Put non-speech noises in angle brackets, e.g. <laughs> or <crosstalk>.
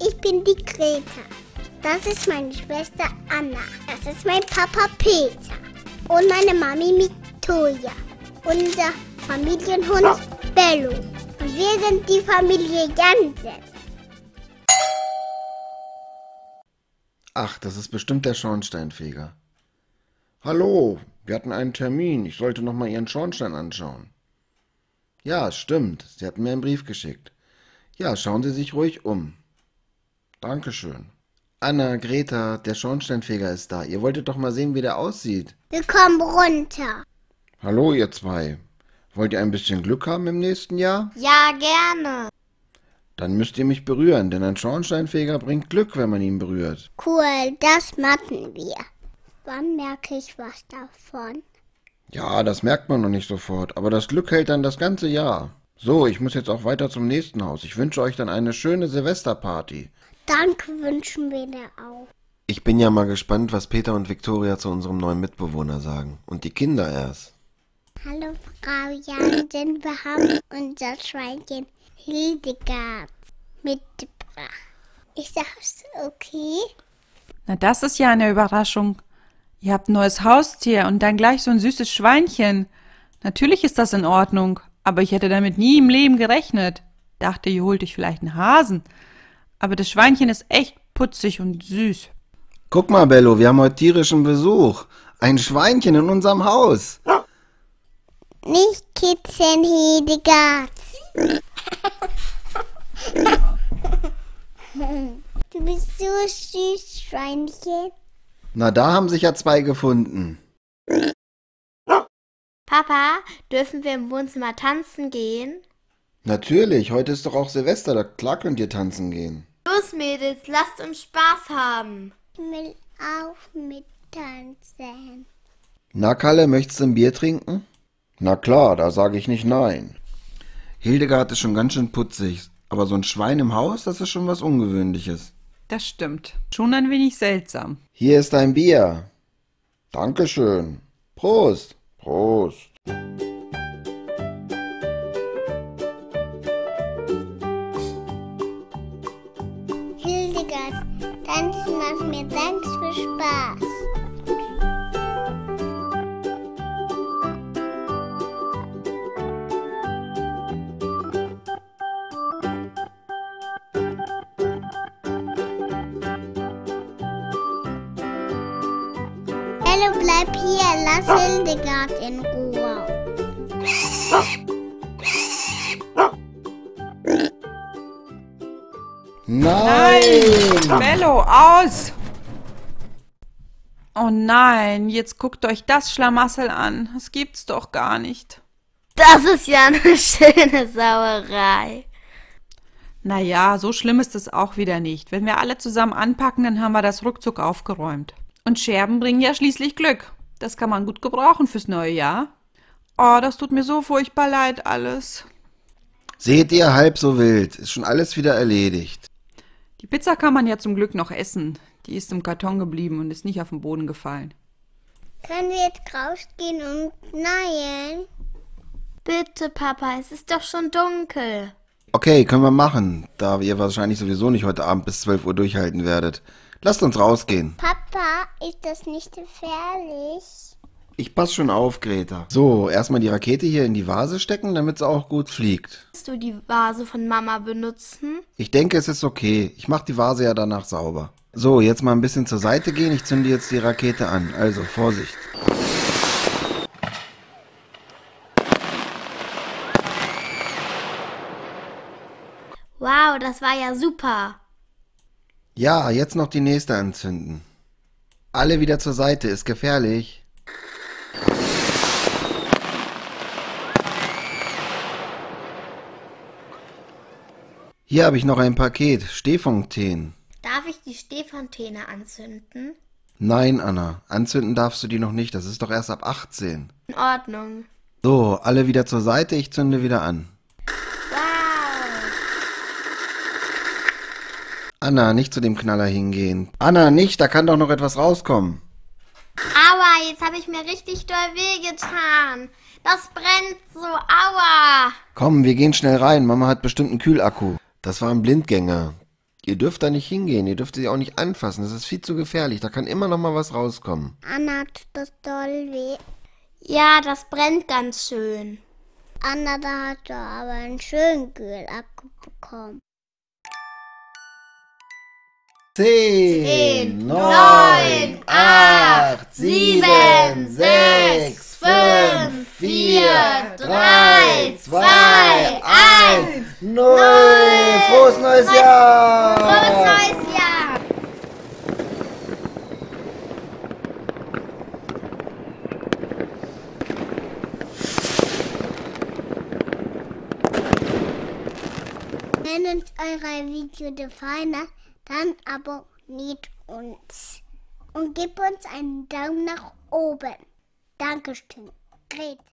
ich bin die Greta. Das ist meine Schwester Anna. Das ist mein Papa Peter. Und meine Mami Victoria. Unser Familienhund Bello. Und wir sind die Familie Jansen. Ach, das ist bestimmt der Schornsteinfeger. Hallo, wir hatten einen Termin. Ich sollte noch mal Ihren Schornstein anschauen. Ja, stimmt. Sie hatten mir einen Brief geschickt. Ja, schauen Sie sich ruhig um. Dankeschön. Anna, Greta, der Schornsteinfeger ist da. Ihr wolltet doch mal sehen, wie der aussieht. Wir kommen runter. Hallo, ihr zwei. Wollt ihr ein bisschen Glück haben im nächsten Jahr? Ja, gerne. Dann müsst ihr mich berühren, denn ein Schornsteinfeger bringt Glück, wenn man ihn berührt. Cool, das machen wir. Wann merke ich was davon? Ja, das merkt man noch nicht sofort, aber das Glück hält dann das ganze Jahr. So, ich muss jetzt auch weiter zum nächsten Haus. Ich wünsche euch dann eine schöne Silvesterparty. Danke wünschen wir dir auch. Ich bin ja mal gespannt, was Peter und Viktoria zu unserem neuen Mitbewohner sagen. Und die Kinder erst. Hallo Frau Jansen, wir haben unser Schweinchen Hildegard mitgebracht. Ist das okay? Na, das ist ja eine Überraschung. Ihr habt ein neues Haustier und dann gleich so ein süßes Schweinchen. Natürlich ist das in Ordnung, aber ich hätte damit nie im Leben gerechnet. Dachte, ihr holt euch vielleicht einen Hasen. Aber das Schweinchen ist echt putzig und süß. Guck mal, Bello, wir haben heute tierischen Besuch. Ein Schweinchen in unserem Haus. Nicht kitzeln, Hildegard. Du bist so süß, Schweinchen. Na, da haben sich ja zwei gefunden. Papa, dürfen wir im Wohnzimmer tanzen gehen? Natürlich, heute ist doch auch Silvester, da klar könnt ihr tanzen gehen. Los, Mädels, lasst uns Spaß haben. Ich will auch mittanzen. Na, Kalle, möchtest du ein Bier trinken? Na klar, da sage ich nicht nein. Hildegard ist schon ganz schön putzig, aber so ein Schwein im Haus, das ist schon was Ungewöhnliches. Das stimmt. Schon ein wenig seltsam. Hier ist dein Bier. Dankeschön. Prost. Prost. Mir ganz viel Spaß. Bello, bleib hier, lass Hildegard in Ruhe. Nein! Bello, aus! Oh nein, jetzt guckt euch das Schlamassel an. Das gibt's doch gar nicht. Das ist ja eine <laughs> schöne Sauerei. Naja, so schlimm ist es auch wieder nicht. Wenn wir alle zusammen anpacken, dann haben wir das ruckzuck aufgeräumt. Und Scherben bringen ja schließlich Glück. Das kann man gut gebrauchen fürs neue Jahr. Oh, das tut mir so furchtbar leid alles. Seht ihr, halb so wild. Ist schon alles wieder erledigt. Die Pizza kann man ja zum Glück noch essen. Die ist im Karton geblieben und ist nicht auf den Boden gefallen. Können wir jetzt rausgehen und nein? Bitte, Papa, es ist doch schon dunkel. Okay, können wir machen, da ihr wahrscheinlich sowieso nicht heute Abend bis 12 Uhr durchhalten werdet. Lasst uns rausgehen. Papa, ist das nicht gefährlich? Ich pass schon auf, Greta. So, erstmal die Rakete hier in die Vase stecken, damit sie auch gut fliegt. Willst du die Vase von Mama benutzen? Ich denke, es ist okay. Ich mach die Vase ja danach sauber. So, jetzt mal ein bisschen zur Seite gehen. Ich zünde jetzt die Rakete an. Also, Vorsicht. Wow, das war ja super. Ja, jetzt noch die nächste anzünden. Alle wieder zur Seite, ist gefährlich. Hier habe ich noch ein Paket, Stehfontänen. Darf ich die Stehfontäne anzünden? Nein, Anna, anzünden darfst du die noch nicht, das ist doch erst ab 18. In Ordnung. So, alle wieder zur Seite, ich zünde wieder an. Wow. Anna, nicht zu dem Knaller hingehen. Anna, nicht, da kann doch noch etwas rauskommen. Aua, jetzt habe ich mir richtig doll wehgetan. Das brennt so, aua. Komm, wir gehen schnell rein, Mama hat bestimmt einen Kühlakku. Das war ein Blindgänger. Ihr dürft da nicht hingehen, ihr dürft sie auch nicht anfassen, das ist viel zu gefährlich, da kann immer noch mal was rauskommen. Anna tut das doll weh. Ja, das brennt ganz schön. Anna, da hast du aber einen schönen Gül abbekommen. Zehn, neun, acht, sieben, sechs, fünf, vier, drei, zwei, eins, null. Frohes neues Jahr! Frohes neues Jahr! Wenn uns eure Video gefallen hat, dann abonniert uns und gebt uns einen Daumen nach oben. Dankeschön. Grete.